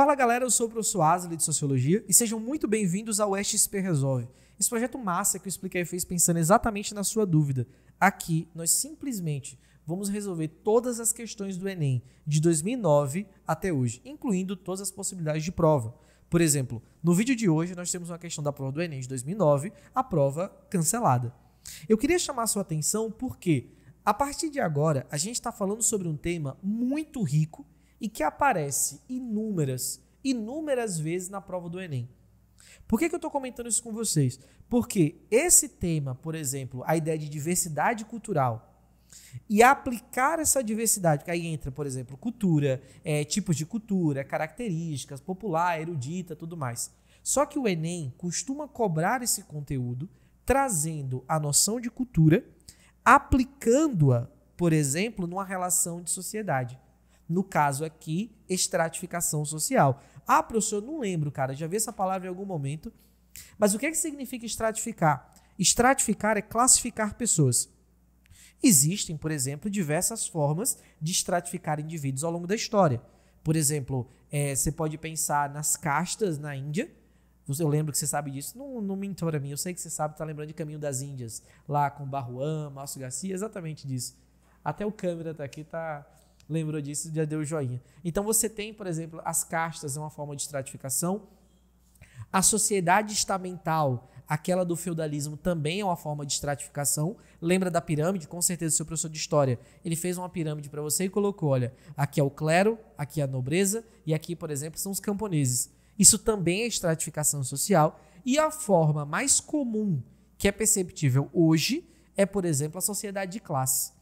Fala galera, eu sou o professor Asley de Sociologia e sejam muito bem-vindos ao XP Resolve. Esse projeto massa que o Expliquei fez pensando exatamente na sua dúvida. Aqui nós simplesmente vamos resolver todas as questões do Enem de 2009 até hoje, incluindo todas as possibilidades de prova. Por exemplo, no vídeo de hoje nós temos uma questão da prova do Enem de 2009, a prova cancelada. Eu queria chamar sua atenção porque, a partir de agora, a gente está falando sobre um tema muito rico e que aparece inúmeras, inúmeras vezes na prova do Enem. Por que, que eu estou comentando isso com vocês? Porque esse tema, por exemplo, a ideia de diversidade cultural, e aplicar essa diversidade, que aí entra, por exemplo, cultura, é, tipos de cultura, características, popular, erudita, tudo mais. Só que o Enem costuma cobrar esse conteúdo, trazendo a noção de cultura, aplicando-a, por exemplo, numa relação de sociedade. No caso aqui, estratificação social. Ah, professor, não lembro, cara, já vi essa palavra em algum momento. Mas o que, é que significa estratificar? Estratificar é classificar pessoas. Existem, por exemplo, diversas formas de estratificar indivíduos ao longo da história. Por exemplo, é, você pode pensar nas castas na Índia. Eu lembro que você sabe disso. Não, não mentora mim, eu sei que você sabe, está lembrando de Caminho das Índias, lá com Barruan, Márcio Garcia, exatamente disso. Até o câmera tá aqui, tá lembrou disso, já deu joinha. Então você tem, por exemplo, as castas, é uma forma de estratificação. A sociedade estamental, aquela do feudalismo, também é uma forma de estratificação. Lembra da pirâmide? Com certeza, seu professor de história, ele fez uma pirâmide para você e colocou: olha, aqui é o clero, aqui é a nobreza, e aqui, por exemplo, são os camponeses. Isso também é estratificação social. E a forma mais comum que é perceptível hoje é, por exemplo, a sociedade de classe.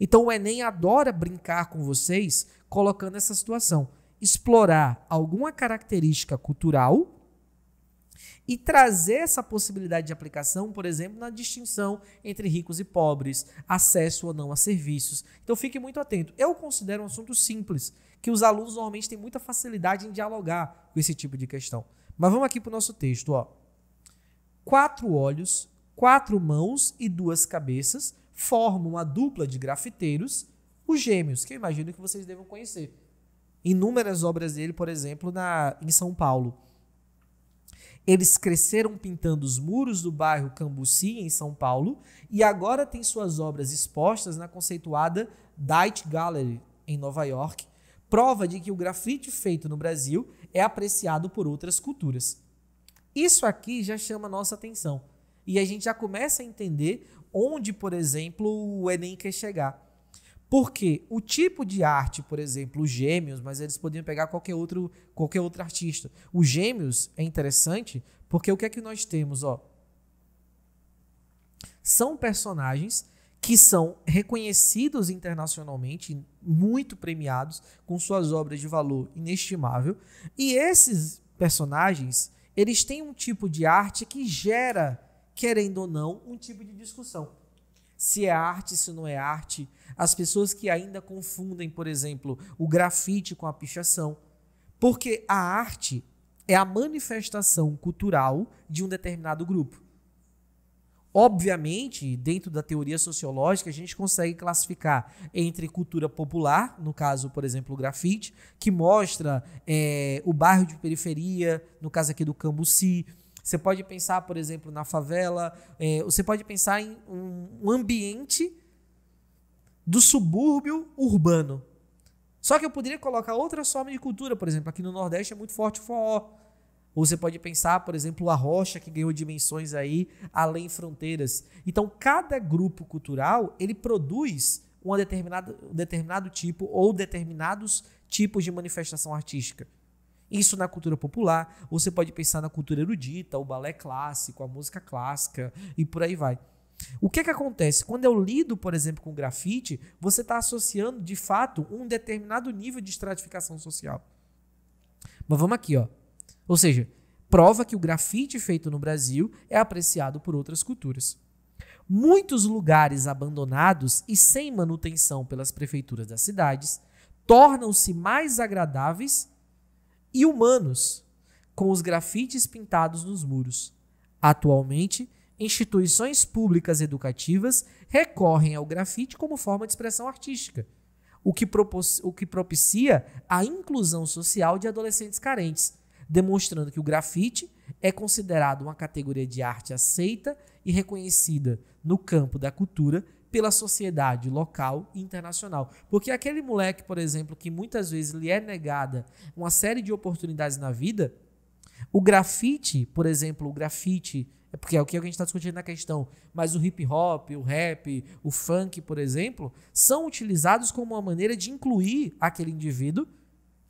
Então o Enem adora brincar com vocês colocando essa situação. Explorar alguma característica cultural e trazer essa possibilidade de aplicação, por exemplo, na distinção entre ricos e pobres, acesso ou não a serviços. Então fique muito atento. Eu considero um assunto simples, que os alunos normalmente têm muita facilidade em dialogar com esse tipo de questão. Mas vamos aqui para o nosso texto. Ó. Quatro olhos, quatro mãos e duas cabeças formam a dupla de grafiteiros, os gêmeos, que eu imagino que vocês devam conhecer. Inúmeras obras dele, por exemplo, na, em São Paulo. Eles cresceram pintando os muros do bairro Cambuci, em São Paulo, e agora têm suas obras expostas na conceituada Dight Gallery, em Nova York, prova de que o grafite feito no Brasil é apreciado por outras culturas. Isso aqui já chama nossa atenção. E a gente já começa a entender onde, por exemplo, o Enem quer chegar. Porque o tipo de arte, por exemplo, os gêmeos, mas eles podiam pegar qualquer outro, qualquer outro artista. Os gêmeos é interessante porque o que é que nós temos? Ó? São personagens que são reconhecidos internacionalmente, muito premiados, com suas obras de valor inestimável. E esses personagens, eles têm um tipo de arte que gera querendo ou não, um tipo de discussão. Se é arte, se não é arte. As pessoas que ainda confundem, por exemplo, o grafite com a pichação. Porque a arte é a manifestação cultural de um determinado grupo. Obviamente, dentro da teoria sociológica, a gente consegue classificar entre cultura popular, no caso, por exemplo, o grafite, que mostra é, o bairro de periferia, no caso aqui do Cambuci, você pode pensar, por exemplo, na favela, é, você pode pensar em um ambiente do subúrbio urbano. Só que eu poderia colocar outra forma de cultura, por exemplo, aqui no Nordeste é muito forte o forró. Ou você pode pensar, por exemplo, a rocha que ganhou dimensões aí além fronteiras. Então, cada grupo cultural, ele produz uma determinada, um determinado tipo ou determinados tipos de manifestação artística. Isso na cultura popular, você pode pensar na cultura erudita, o balé clássico, a música clássica e por aí vai. O que, que acontece? Quando eu lido, por exemplo, com grafite, você está associando de fato um determinado nível de estratificação social. Mas vamos aqui, ó. Ou seja, prova que o grafite feito no Brasil é apreciado por outras culturas. Muitos lugares abandonados e sem manutenção pelas prefeituras das cidades tornam-se mais agradáveis e humanos, com os grafites pintados nos muros. Atualmente, instituições públicas educativas recorrem ao grafite como forma de expressão artística. o que, o que propicia a inclusão social de adolescentes carentes, demonstrando que o grafite é considerado uma categoria de arte aceita e reconhecida no campo da cultura pela sociedade local e internacional. Porque aquele moleque, por exemplo, que muitas vezes lhe é negada uma série de oportunidades na vida, o grafite, por exemplo, o grafite, é porque é o que a gente está discutindo na questão, mas o hip hop, o rap, o funk, por exemplo, são utilizados como uma maneira de incluir aquele indivíduo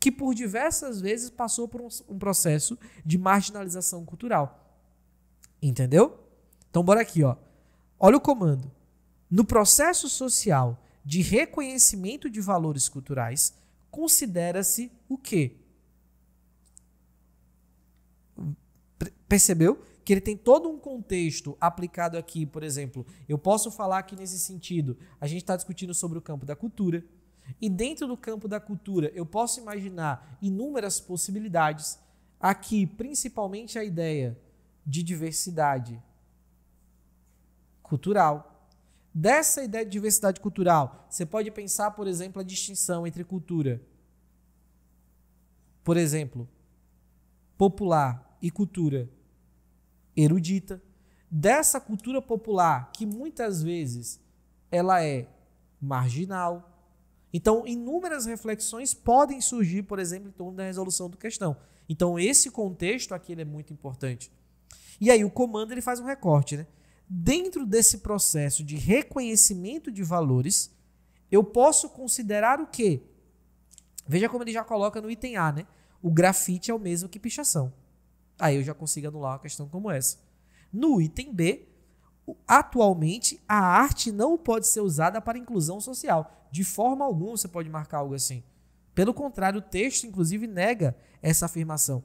que por diversas vezes passou por um, processo de marginalização cultural. Entendeu? Então bora aqui, ó. Olha o comando. No processo social de reconhecimento de valores culturais, considera-se o quê? Percebeu? Que ele tem todo um contexto aplicado aqui, por exemplo. Eu posso falar que nesse sentido, a gente está discutindo sobre o campo da cultura, e dentro do campo da cultura, eu posso imaginar inúmeras possibilidades. Aqui, principalmente a ideia de diversidade cultural. Dessa ideia de diversidade cultural, você pode pensar, por exemplo, a distinção entre cultura, por exemplo, popular e cultura erudita. Dessa cultura popular, que muitas vezes ela é marginal, então, inúmeras reflexões podem surgir, por exemplo, em torno da resolução do questão. Então, esse contexto aqui é muito importante. E aí, o comando ele faz um recorte. Né? Dentro desse processo de reconhecimento de valores, eu posso considerar o quê? Veja como ele já coloca no item A, né? O grafite é o mesmo que pichação. Aí eu já consigo anular uma questão como essa. No item B, atualmente a arte não pode ser usada para inclusão social. De forma alguma você pode marcar algo assim. Pelo contrário, o texto, inclusive, nega essa afirmação.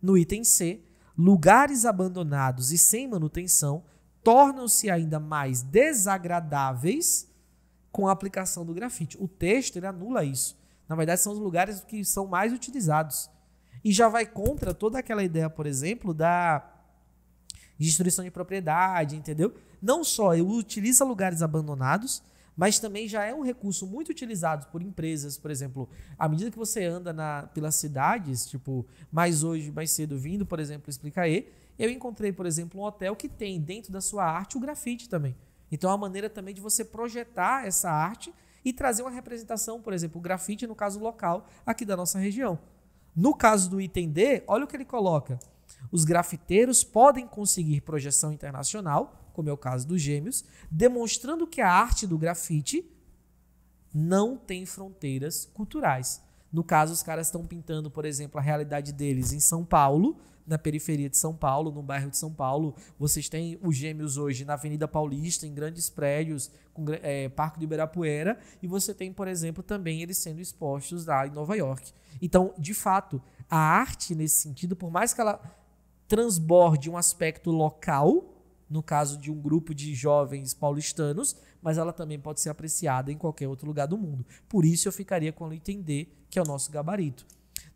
No item C, lugares abandonados e sem manutenção tornam-se ainda mais desagradáveis com a aplicação do grafite. O texto ele anula isso. Na verdade, são os lugares que são mais utilizados. E já vai contra toda aquela ideia, por exemplo, da destruição de propriedade, entendeu? Não só ele utiliza lugares abandonados, mas também já é um recurso muito utilizado por empresas, por exemplo, à medida que você anda na, pelas cidades, tipo, mais hoje, mais cedo, vindo, por exemplo, Explicaê, eu encontrei, por exemplo, um hotel que tem dentro da sua arte o grafite também. Então é uma maneira também de você projetar essa arte e trazer uma representação, por exemplo, o grafite, no caso local, aqui da nossa região. No caso do item D, olha o que ele coloca. Os grafiteiros podem conseguir projeção internacional, como é o caso dos gêmeos, demonstrando que a arte do grafite não tem fronteiras culturais. No caso, os caras estão pintando, por exemplo, a realidade deles em São Paulo, na periferia de São Paulo, no bairro de São Paulo. Vocês têm os gêmeos hoje na Avenida Paulista, em grandes prédios, com é, Parque do Ibirapuera, e você tem, por exemplo, também eles sendo expostos lá em Nova York. Então, de fato, a arte nesse sentido, por mais que ela transborde um aspecto local, no caso de um grupo de jovens paulistanos, mas ela também pode ser apreciada em qualquer outro lugar do mundo. Por isso eu ficaria com o item D, que é o nosso gabarito.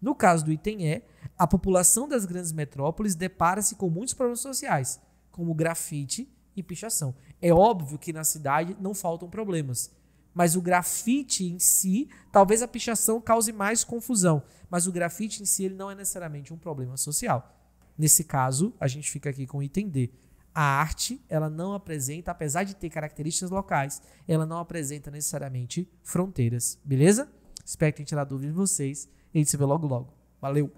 No caso do item E, a população das grandes metrópoles depara-se com muitos problemas sociais, como grafite e pichação. É óbvio que na cidade não faltam problemas, mas o grafite em si, talvez a pichação cause mais confusão, mas o grafite em si ele não é necessariamente um problema social. Nesse caso, a gente fica aqui com o item D. A arte, ela não apresenta, apesar de ter características locais, ela não apresenta necessariamente fronteiras, beleza? Espero que tenha tirado dúvidas de vocês e a gente se vê logo logo. Valeu!